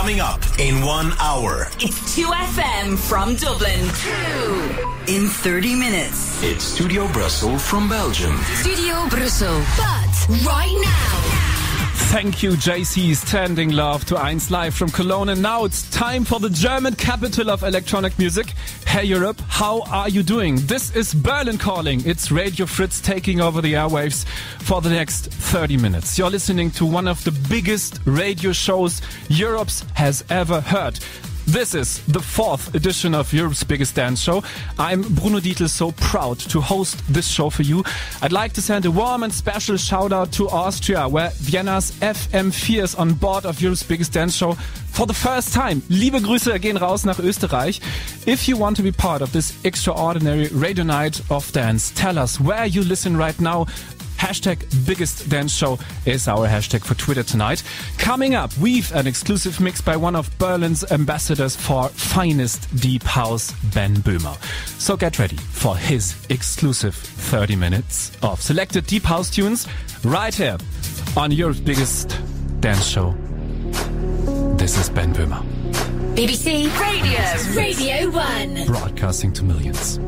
Coming up in one hour. It's 2FM from Dublin. 2 in 30 minutes. It's Studio Brussels from Belgium. Studio Brussels. But right now. Thank you, JC. Standing love to 1 live from Cologne. And now it's time for the German capital of electronic music. Hey Europe, how are you doing? This is Berlin calling. It's Radio Fritz taking over the airwaves for the next 30 minutes. You're listening to one of the biggest radio shows Europe's has ever heard. This is the fourth edition of Europe's Biggest Dance Show. I'm Bruno Dietl, so proud to host this show for you. I'd like to send a warm and special shout out to Austria, where Vienna's FM4 is on board of Europe's Biggest Dance Show for the first time. Liebe Grüße gehen raus nach Österreich. If you want to be part of this extraordinary radio night of dance, tell us where you listen right now. Hashtag biggest dance show is our hashtag for Twitter tonight. Coming up, we've an exclusive mix by one of Berlin's ambassadors for finest deep house, Ben Böhmer. So get ready for his exclusive 30 minutes of selected deep house tunes right here on Europe's biggest dance show. This is Ben Böhmer. BBC Radio. Radio 1. Broadcasting to millions.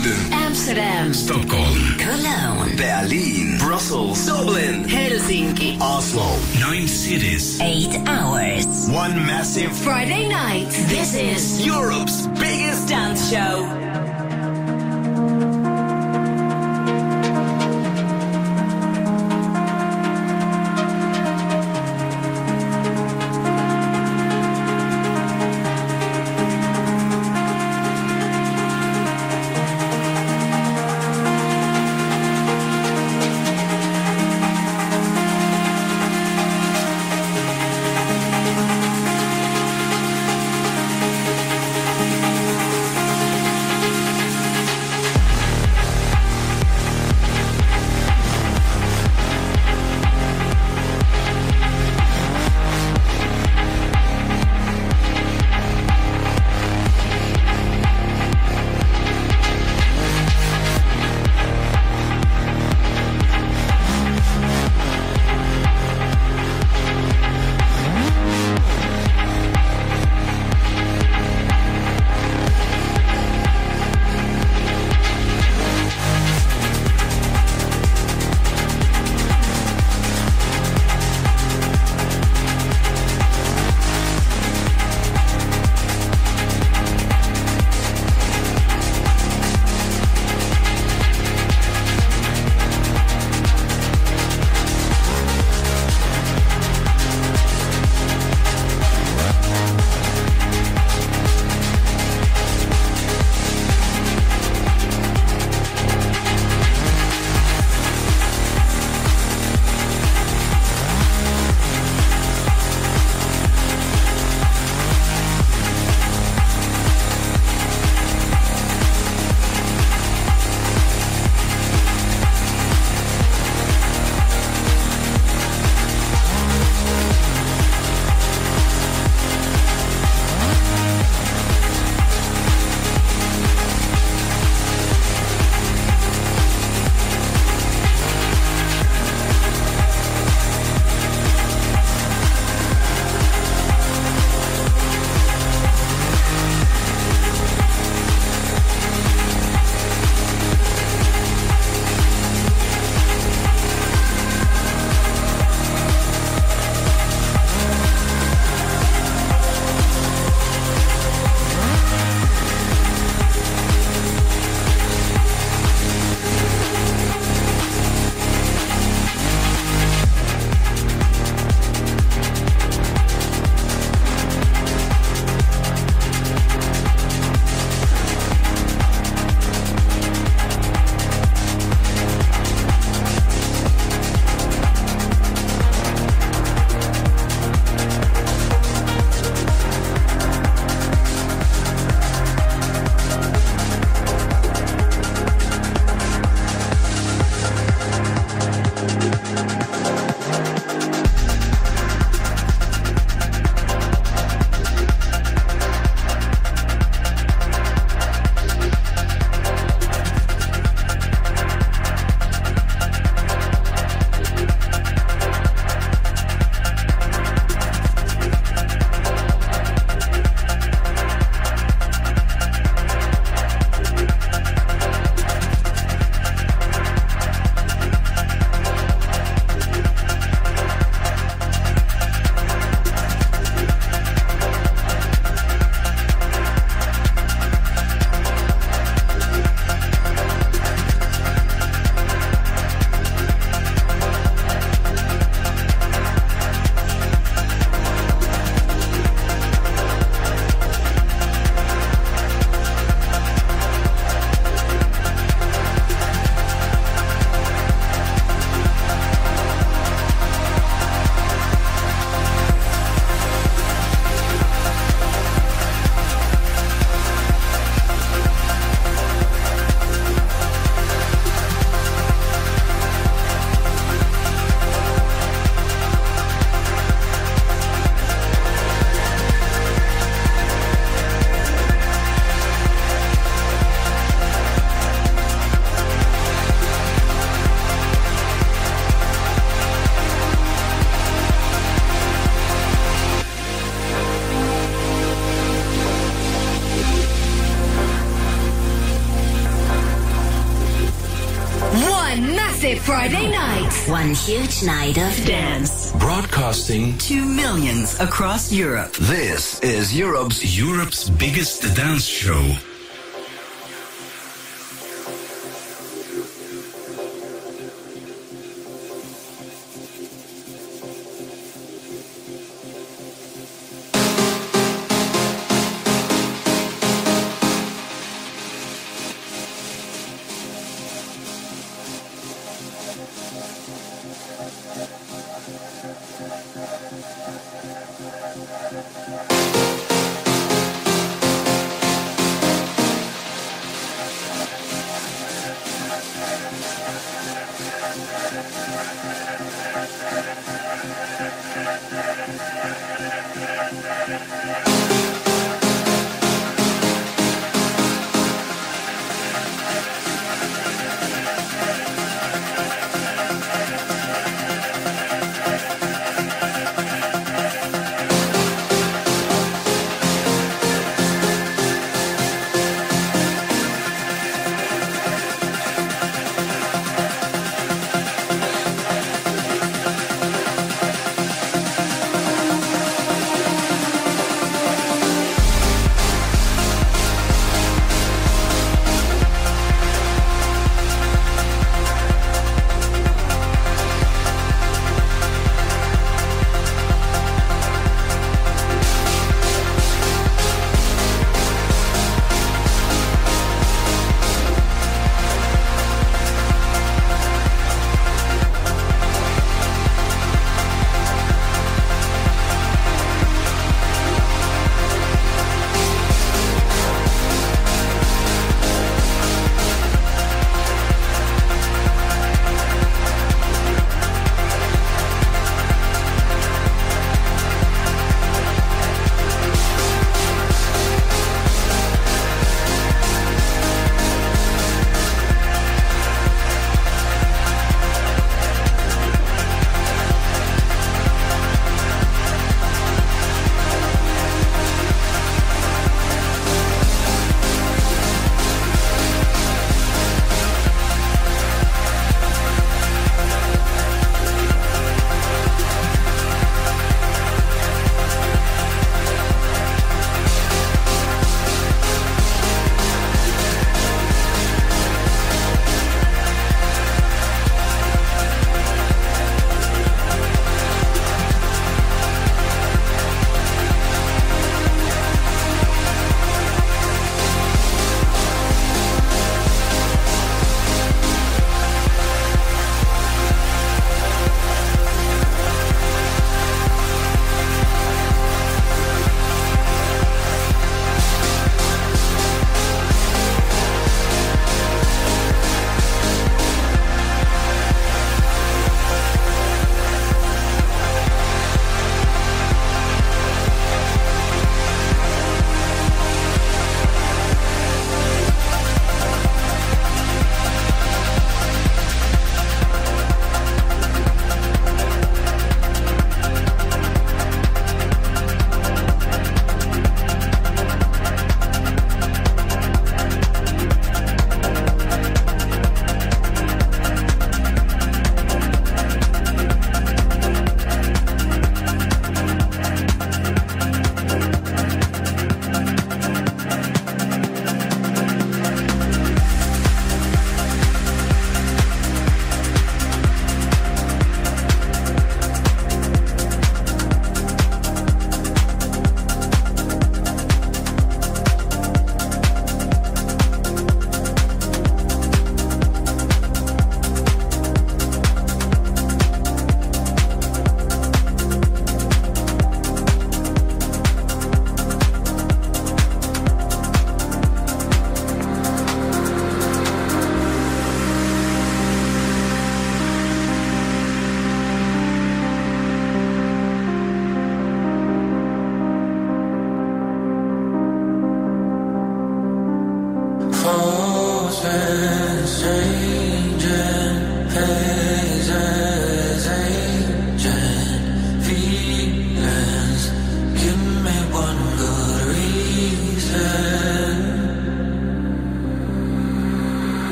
London, Amsterdam, Stockholm, Cologne, Berlin, Brussels, Dublin, Helsinki, Oslo. Nine cities, eight hours. One massive Friday night. This is Europe's biggest dance show. One huge night of dance. Broadcasting to millions across Europe. This is Europe's Europe's biggest dance show.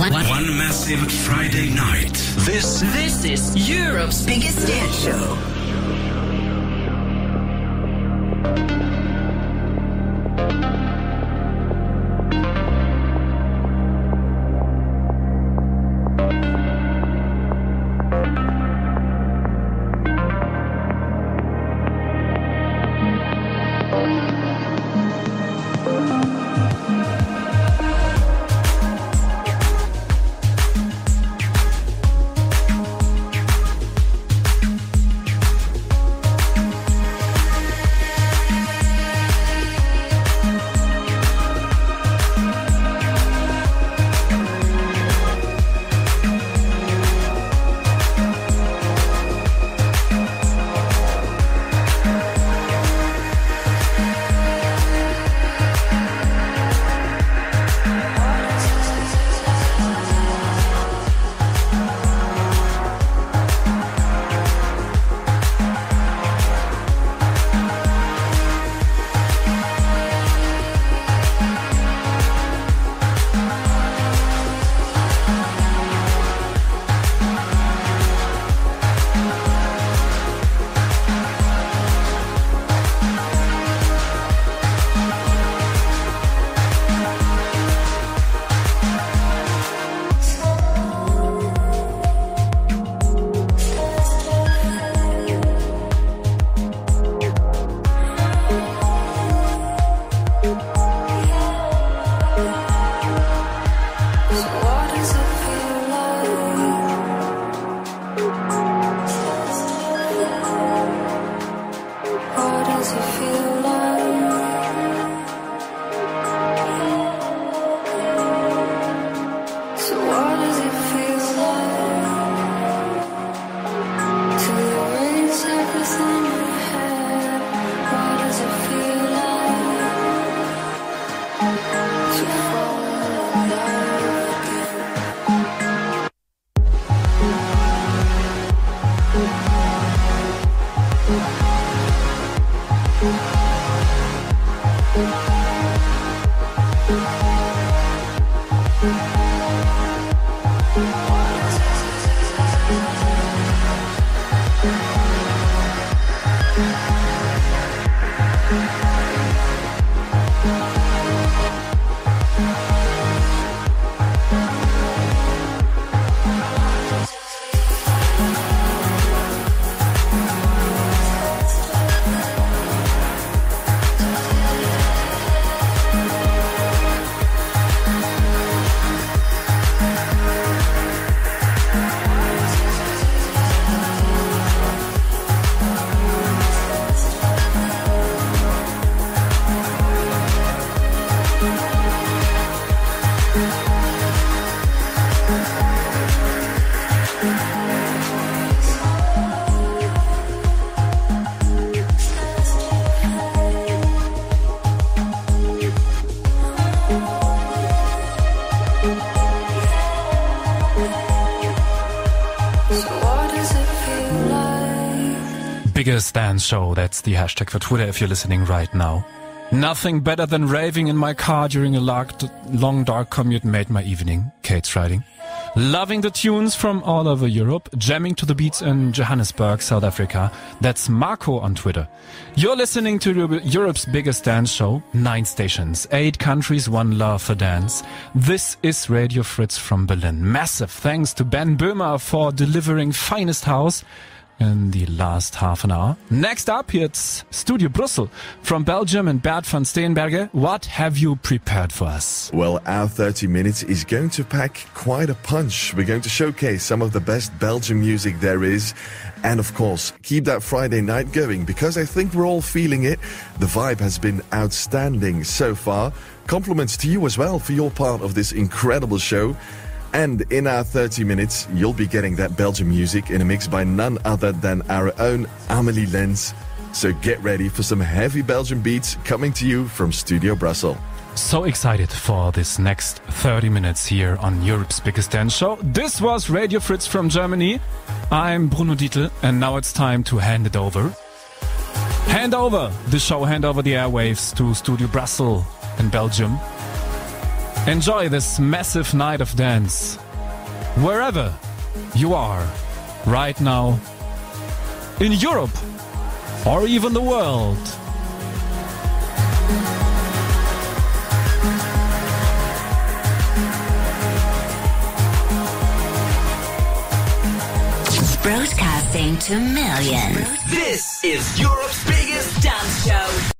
One, one massive Friday night. This, this is Europe's biggest dance show. Biggest dance show. That's the hashtag for Twitter if you're listening right now. Nothing better than raving in my car during a long dark commute made my evening. Kate's writing. Loving the tunes from all over Europe, jamming to the beats in Johannesburg, South Africa. That's Marco on Twitter. You're listening to Europe's biggest dance show, nine stations, eight countries, one love for dance. This is Radio Fritz from Berlin. Massive thanks to Ben Böhmer for delivering finest house in the last half an hour. Next up, it's Studio Brussels from Belgium and Bert van Steenbergen. What have you prepared for us? Well, our 30 minutes is going to pack quite a punch. We're going to showcase some of the best Belgian music there is. And of course, keep that Friday night going because I think we're all feeling it. The vibe has been outstanding so far. Compliments to you as well for your part of this incredible show. And in our 30 minutes, you'll be getting that Belgian music in a mix by none other than our own Amelie Lens. So get ready for some heavy Belgian beats coming to you from Studio Brussels. So excited for this next 30 minutes here on Europe's biggest dance show. This was Radio Fritz from Germany. I'm Bruno Dietl, and now it's time to hand it over. Hand over the show, hand over the airwaves to Studio Brussels in Belgium. Enjoy this massive night of dance, wherever you are right now in Europe or even the world. Broadcasting to millions. This is Europe's biggest Dance show.